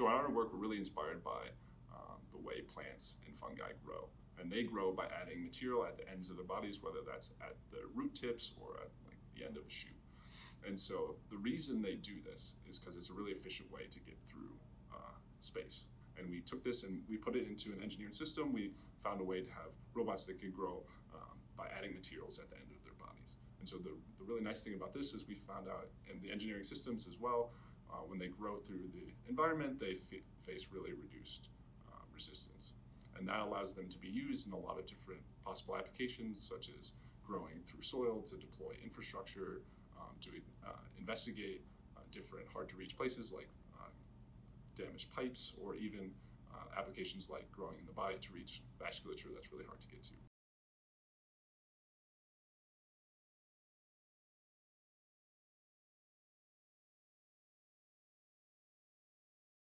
So in our work, we're really inspired by um, the way plants and fungi grow. And they grow by adding material at the ends of their bodies, whether that's at the root tips or at like, the end of a shoot. And so the reason they do this is because it's a really efficient way to get through uh, space. And we took this and we put it into an engineered system. We found a way to have robots that could grow um, by adding materials at the end of their bodies. And so the, the really nice thing about this is we found out in the engineering systems as well, uh, when they grow through the environment, they face really reduced uh, resistance. And that allows them to be used in a lot of different possible applications, such as growing through soil to deploy infrastructure, um, to uh, investigate uh, different hard to reach places like uh, damaged pipes, or even uh, applications like growing in the body to reach vasculature that's really hard to get to.